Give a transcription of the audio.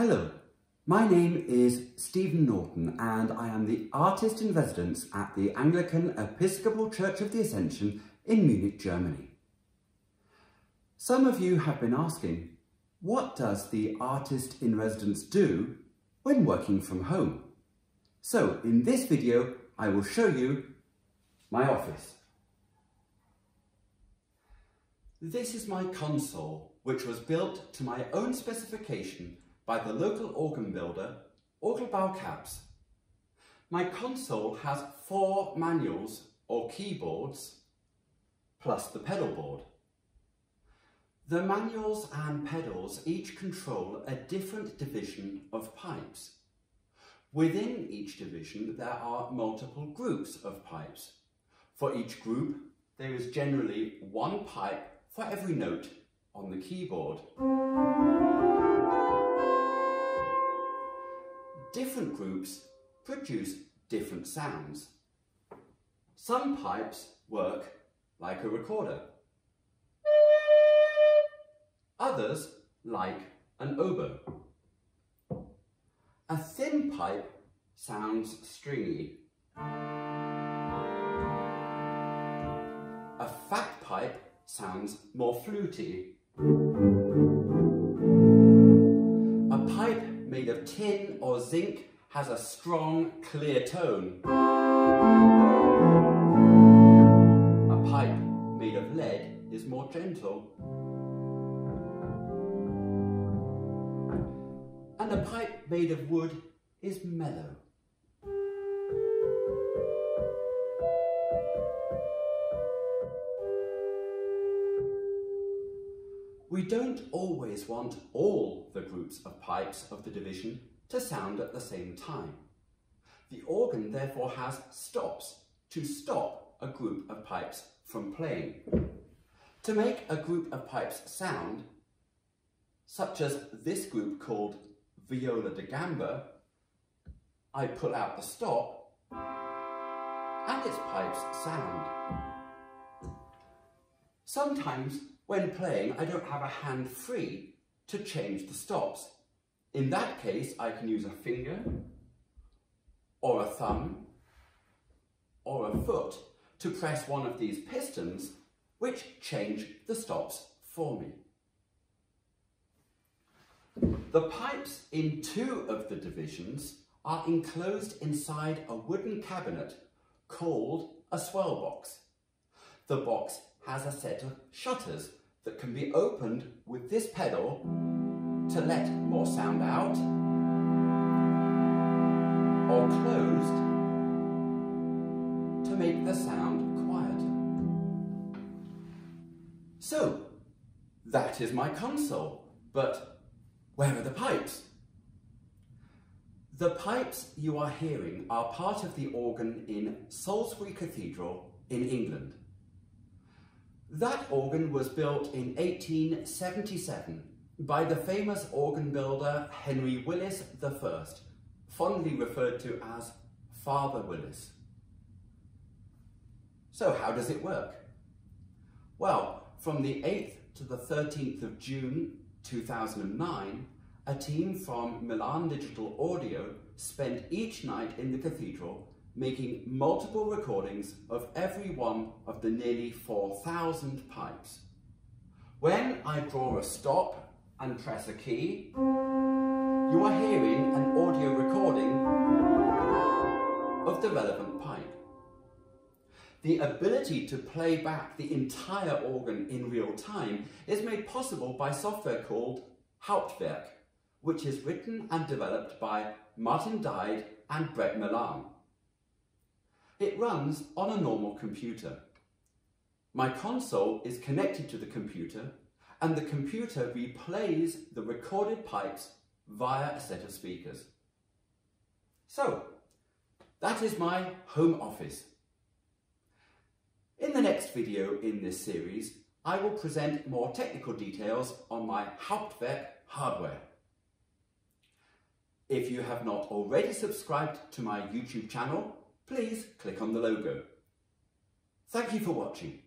Hello, my name is Stephen Norton and I am the artist in residence at the Anglican Episcopal Church of the Ascension in Munich, Germany. Some of you have been asking, what does the artist in residence do when working from home? So in this video, I will show you my office. This is my console, which was built to my own specification by the local organ builder, Orgelbau Kaps. My console has four manuals or keyboards, plus the pedal board. The manuals and pedals each control a different division of pipes. Within each division there are multiple groups of pipes. For each group there is generally one pipe for every note on the keyboard. Different groups produce different sounds. Some pipes work like a recorder. Others like an oboe. A thin pipe sounds stringy. A fat pipe sounds more fluty. Made of tin or zinc has a strong, clear tone. A pipe made of lead is more gentle. And a pipe made of wood is mellow. We don't always want all the groups of pipes of the division to sound at the same time. The organ therefore has stops to stop a group of pipes from playing. To make a group of pipes sound, such as this group called viola da gamba, I pull out the stop and its pipes sound. Sometimes when playing, I don't have a hand free to change the stops. In that case, I can use a finger or a thumb or a foot to press one of these pistons which change the stops for me. The pipes in two of the divisions are enclosed inside a wooden cabinet called a swell box. The box has a set of shutters that can be opened with this pedal to let more sound out or closed to make the sound quieter. So, that is my console, but where are the pipes? The pipes you are hearing are part of the organ in Salisbury Cathedral in England. That organ was built in 1877 by the famous organ builder Henry Willis I, fondly referred to as Father Willis. So how does it work? Well, from the 8th to the 13th of June 2009, a team from Milan Digital Audio spent each night in the cathedral making multiple recordings of every one of the nearly 4,000 pipes. When I draw a stop and press a key, you are hearing an audio recording of the relevant pipe. The ability to play back the entire organ in real time is made possible by software called Hauptwerk, which is written and developed by Martin Dyde and Brett Milan. It runs on a normal computer. My console is connected to the computer and the computer replays the recorded pipes via a set of speakers. So, that is my home office. In the next video in this series, I will present more technical details on my Hauptwerk hardware. If you have not already subscribed to my YouTube channel, please click on the logo. Thank you for watching.